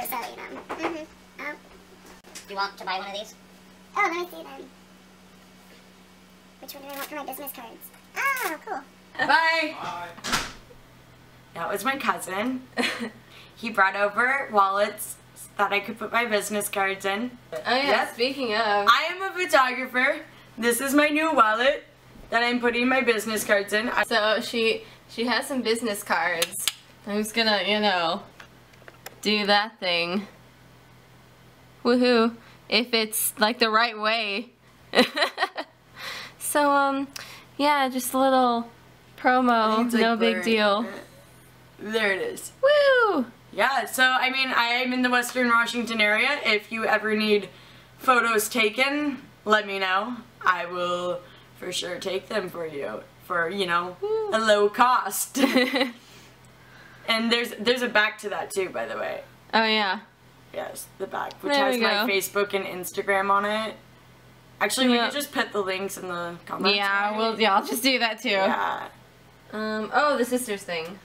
So, so you know. Mm-hmm. Oh. Do you want to buy one of these? oh, let me see them. Which one do I want for my business cards? Oh, cool. Bye. That was my cousin. he brought over wallets that I could put my business cards in. Oh yeah, Yep. speaking of. I am a photographer. This is my new wallet that I'm putting my business cards in. So she she has some business cards. I'm just gonna, you know, do that thing. Woohoo. If it's like the right way. so um yeah, just a little promo, It's like no big deal. There it is. Woo! Yeah, so I mean, I am in the Western Washington area. If you ever need photos taken, let me know. I will for sure take them for you for, you know, a low cost. and there's there's a back to that too, by the way. oh yeah. Yes, the back, which There has my. Facebook and Instagram on it. Actually, we Yeah. could just put the links in the comments. Yeah, right? we'll yeah, I'll just do that too. Yeah. Um oh the sisters thing.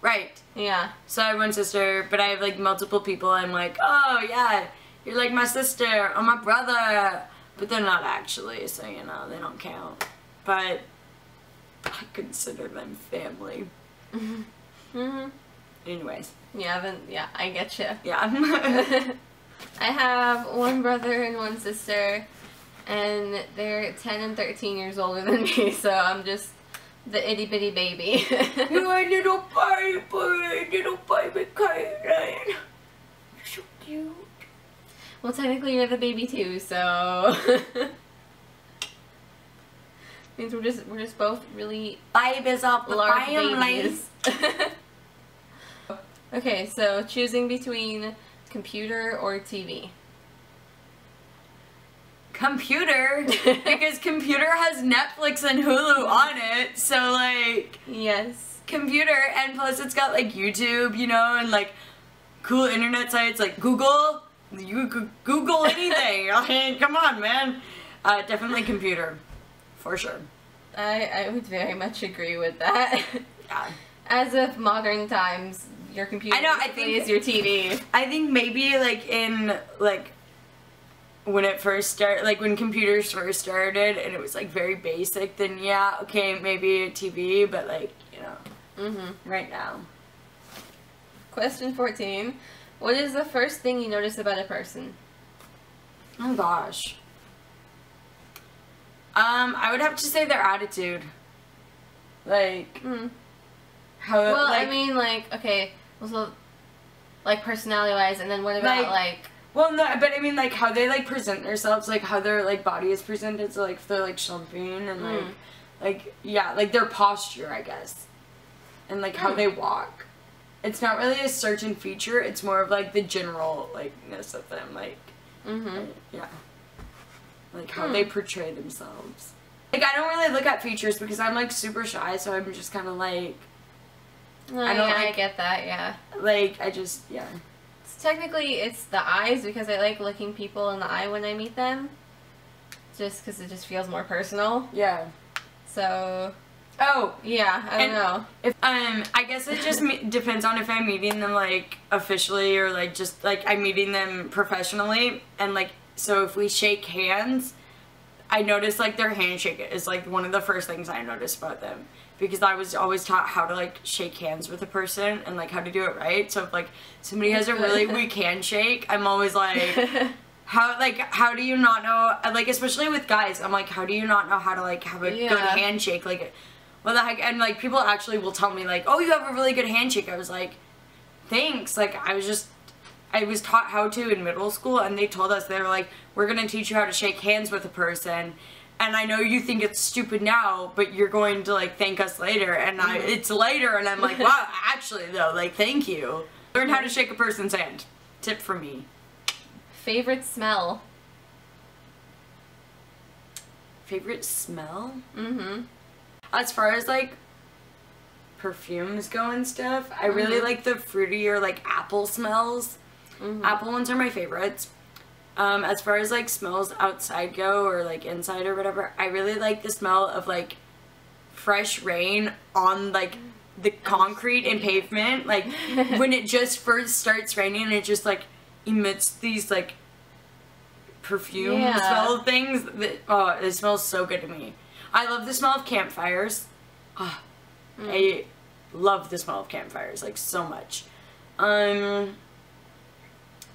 Right. Yeah. So I have one sister, but I have like multiple people. I'm like, oh yeah, you're like my sister or my brother, but they're not actually, so you know they don't count. But I consider them family. Mhm. Anyways, Yeah, then yeah, I get you. yeah. I have one brother and one sister, and they're 10 and 13 years older than me, so I'm just the itty bitty baby. you're a little baby, little baby Kaylin. You're so cute. well, technically, you're the baby too, so. means we're just we're just both really Babies of the large family. Okay, so choosing between computer or TV. Computer, because computer has Netflix and Hulu on it, so like. Yes. computer and plus it's got like YouTube, you know, and like cool internet sites like Google. You could Google anything. I mean, come on, man. Uh, definitely computer, for sure. I I would very much agree with that. Yeah. As of modern times, your computer I know, I think- is your TV. I think maybe like in like when it first started, like when computers first started, and it was like very basic. Then yeah, okay, maybe a TV, but like you know, Mm-hmm. right now. Question 14. What is the first thing you notice about a person? Oh gosh. Um, I would have to say their attitude. Like Hmm. how Well, like I mean, like, okay, also, like personality-wise, and then what about Like- like, well no, but I mean like how they like present themselves, like how their like body is presented, so like if they're like slumping and like Mm. like yeah, like their posture, I guess. And like how Mm. they walk. It's not really a certain feature, it's more of like the general likeness of them, like mm-hmm. Yeah. Like how Hmm. they portray themselves. Like I don't really look at features because I'm like super shy, so I'm just kind of like, Oh, I don't yeah, I get that. Yeah. like I just yeah. It's technically, it's the eyes because I like looking people in the eye when I meet them, just because it just feels more personal. Yeah. So Oh, yeah, I don't know. if um, I guess it just depends on if I'm meeting them like officially or like just like I'm meeting them professionally, and like so if we shake hands, I notice like their handshake is like one of the first things I notice about them because I was always taught how to like shake hands with a person and like how to do it right. So if like somebody has a really weak handshake, I'm always like. How like how do you not know like especially with guys I'm like how do you not know how to like have a good handshake? Like what the heck? And like people actually will tell me like oh you have a really good handshake. I was like thanks. Like I was just I was taught how to in middle school and they told us they were like we're gonna teach you how to shake hands with a person and I know you think it's stupid now but you're going to like thank us later and I it's later and I'm like wow actually though like thank you learn how to shake a person's hand tip for me Favorite smell? favorite smell Mm-hmm. as far as like perfumes go and stuff, I really Mhm. like the fruitier like apple smells. Mhm. Apple ones are my favorites. Um, as far as like smells outside go or like inside or whatever, I really like the smell of like fresh rain on like the concrete and pavement, like when it just first starts raining, it just like emits these like perfume Yeah. smell things. That, oh, it smells so good to me. I love the smell of campfires. Ah, I love the smell of campfires like so much. Um,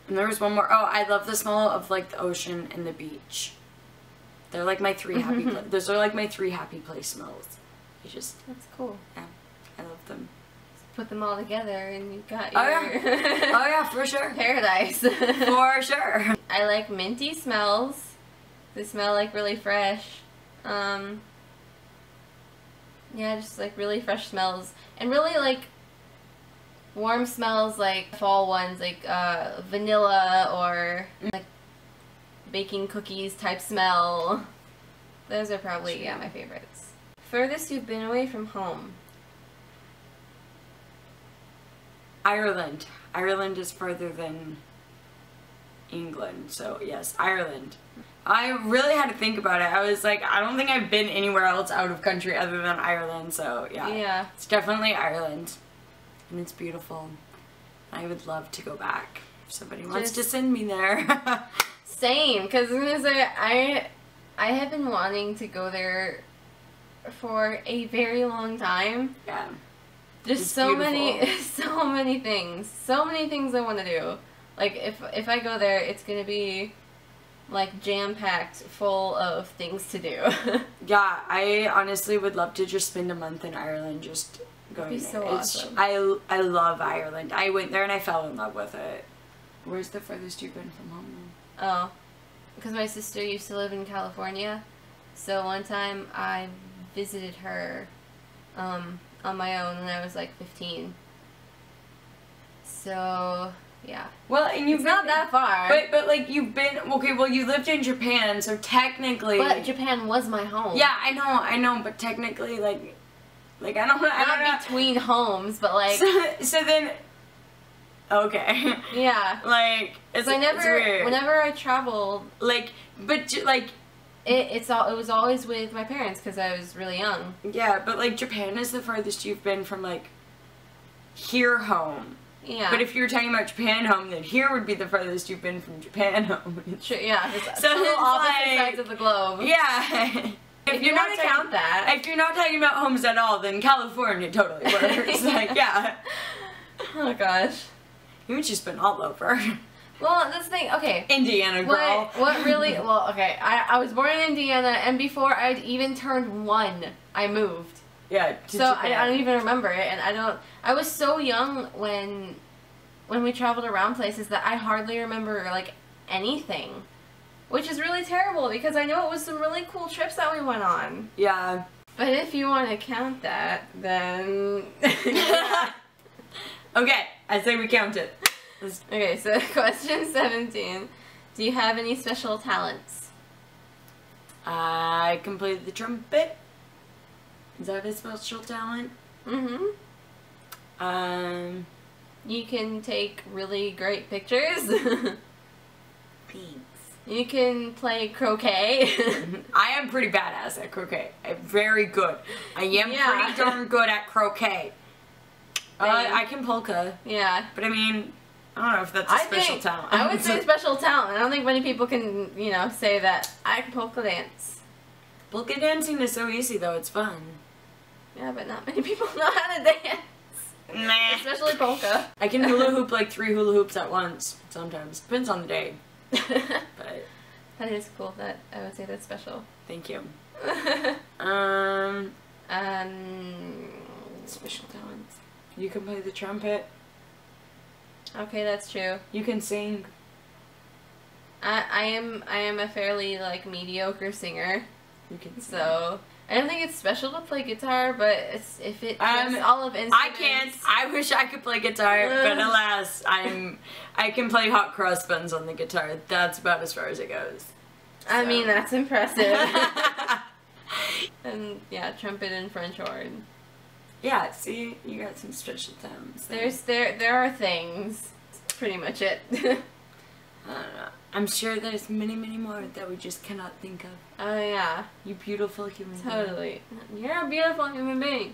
and there was one more. Oh, I love the smell of like the ocean and the beach. They're like my three happy. Pla- those are like my three happy place smells. You just, That's cool. yeah, I love them. Put them all together and you got your Oh yeah, oh yeah, for sure, paradise. for sure. I like minty smells. They smell like really fresh. Um, yeah, just like really fresh smells. And really like warm smells like fall ones like uh, vanilla or like baking cookies type smell. Those are probably, yeah, my favorites. Furthest you've been away from home? Ireland. Ireland is further than England, so yes, Ireland. I really had to think about it. I was like, I don't think I've been anywhere else out of country other than Ireland, so yeah. Yeah. It's definitely Ireland. And it's beautiful. I would love to go back. If somebody wants to send me there. Same, because I'm gonna say I, I have been wanting to go there for a very long time. yeah. There's It's so many, so many things, so many things I want to do. Like if if I go there, it's gonna be like jam packed, full of things to do. Yeah, I honestly would love to just spend a month in Ireland just going be so It's- awesome. I, I love Ireland. I went there and I fell in love with it. Where's the furthest you've been from home? oh, because my sister used to live in California, so one time I visited her, um, on my own when I was like 15. So yeah, Well, and you've it's not been- that far. But but like you've been okay. Well, you lived in Japan, so technically. But Japan was my home. yeah, I know, I know, but technically, like, like I don't, I don't know. Not between homes, but like so, so then, okay, yeah. like it's, I it's whenever I traveled, like, but like, it, it's all it was always with my parents because I was really young. yeah, but like Japan is the farthest you've been from like here home. Yeah. But if you're talking about Japan home, then here would be the furthest you've been from Japan home. Sure, yeah, it's So it's opposite like- sides of the globe. yeah. If you're, not talking- count that. if you're not talking about homes at all, then California totally works. like, yeah, Oh gosh. you've just been all over. Well, this thing. Okay. Indiana girl. What what really? Well, okay. I I was born in Indiana, and before I'd even turned one, I moved. Yeah. so I, I don't even remember it, and I don't. I was so young when when we traveled around places that I hardly remember like anything, which is really terrible because I know it was some really cool trips that we went on. Yeah. But if you want to count that, then okay, I say we count it. Let's- okay. So question seventeen: Do you have any special talents? I can play the trumpet. Is that a special talent? Mm-hmm. Um. You can take really great pictures. Thanks. You can play croquet. I am pretty badass at croquet. I'm very good. I am Yeah. pretty darn good at croquet. Uh, I can polka, yeah. but I mean, I don't know if that's a I special think talent. I would say special talent. I don't think many people can, you know, say that I can polka dance. polka dancing is so easy though. It's fun. Yeah, but not many people know how to dance, Nah. especially polka. I can hula hoop like three hula hoops at once. Sometimes depends on the day. But that is cool. That I would say that's special. thank you. Um, um. special talents. You can play the trumpet. Okay, that's true. You can sing. I I am I am a fairly like mediocre singer, You can sing. so I don't think it's special to play guitar. But it's if it Um, all of instruments. I can't. I wish I could play guitar, but alas, I'm. I can play hot cross buns on the guitar. That's about as far as it goes. I mean that's impressive. and yeah, trumpet and French horn. yeah. See, you got some special talents. there. There's there there are things. That's pretty much it. I don't know. I'm sure there's many, many more that we just cannot think of. oh yeah, You beautiful human. being. totally. You're a beautiful human being.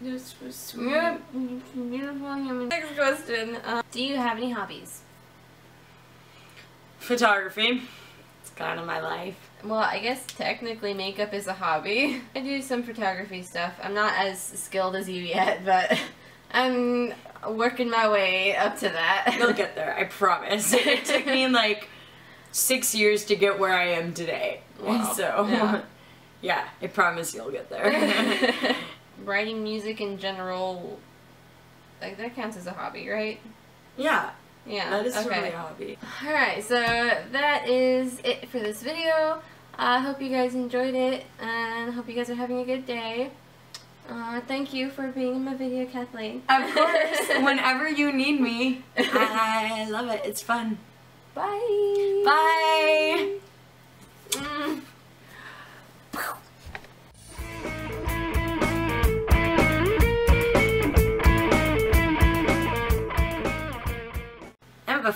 This was sweet. You're a beautiful human. Next question. Uh, do you have any hobbies? Photography. It's kind of my life. Well, I guess technically makeup is a hobby. I do some photography stuff. I'm not as skilled as you yet, but I'm working my way up to that. You'll get there, I promise. It took me like six years to get where I am today. Wow. So, Yeah. yeah. I promise you'll get there. Writing music in general, like that counts as a hobby, right? yeah, Yeah. that is okay. totally a hobby. Alright, so that is it for this video. I hope you guys enjoyed it and hope you guys are having a good day. Uh, thank you for being in my video, Catheleen. Of course, whenever you need me, I love it. It's fun. Bye. Bye. Mm. I'm a